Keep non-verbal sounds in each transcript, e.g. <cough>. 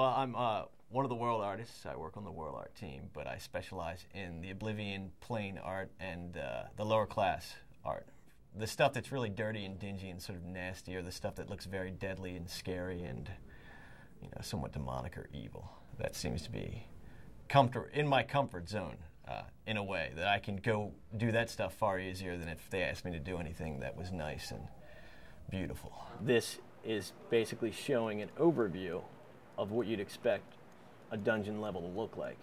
Well, I'm uh, one of the world artists. I work on the world art team, but I specialize in the Oblivion plane art and uh, the lower class art. The stuff that's really dirty and dingy and sort of nasty, or the stuff that looks very deadly and scary and you know somewhat demonic or evil. That seems to be comfort in my comfort zone uh, in a way that I can go do that stuff far easier than if they asked me to do anything that was nice and beautiful. This is basically showing an overview of what you'd expect a dungeon level to look like.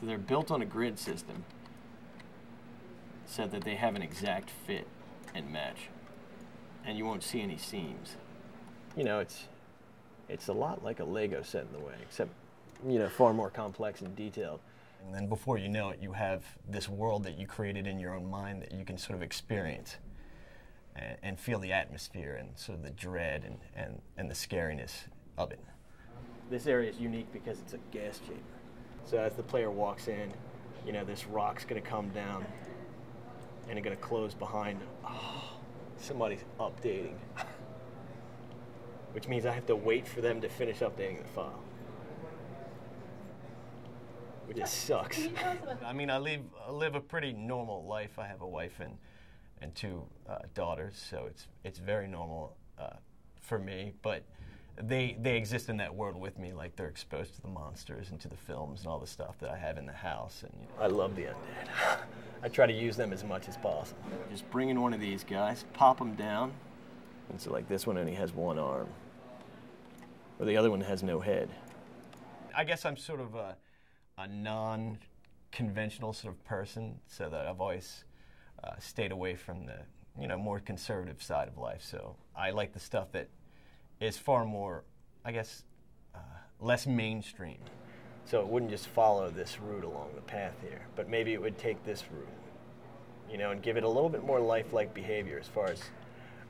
So they're built on a grid system so that they have an exact fit and match. And you won't see any seams. You know, it's it's a lot like a Lego set in the way, except you know, far more complex and detailed. And then before you know it, you have this world that you created in your own mind that you can sort of experience and, and feel the atmosphere and sort of the dread and, and, and the scariness of it. This area is unique because it's a gas chamber. So as the player walks in, you know, this rock's going to come down and it's going to close behind. Oh, somebody's updating. Which means I have to wait for them to finish updating the file. Which just sucks. I mean, I live, I live a pretty normal life. I have a wife and, and two uh, daughters, so it's, it's very normal uh, for me. But they they exist in that world with me. Like they're exposed to the monsters and to the films and all the stuff that I have in the house. And you know, I love the undead. <laughs> I try to use them as much as possible. Just bring in one of these guys, pop them down, and so like this one only has one arm, or the other one has no head. I guess I'm sort of a, a non-conventional sort of person, so that I've always uh, stayed away from the you know more conservative side of life. So I like the stuff that is far more, I guess, uh, less mainstream. So it wouldn't just follow this route along the path here, but maybe it would take this route, you know, and give it a little bit more lifelike behavior as far as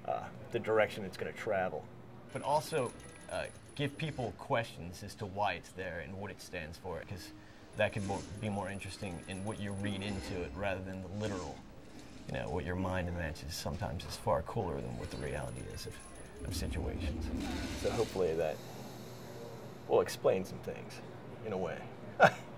uh, the direction it's going to travel. But also uh, give people questions as to why it's there and what it stands for, because that could be more interesting in what you read into it rather than the literal. You know, what your mind imagines sometimes is far cooler than what the reality is of of situations. So hopefully that will explain some things in a way. <laughs>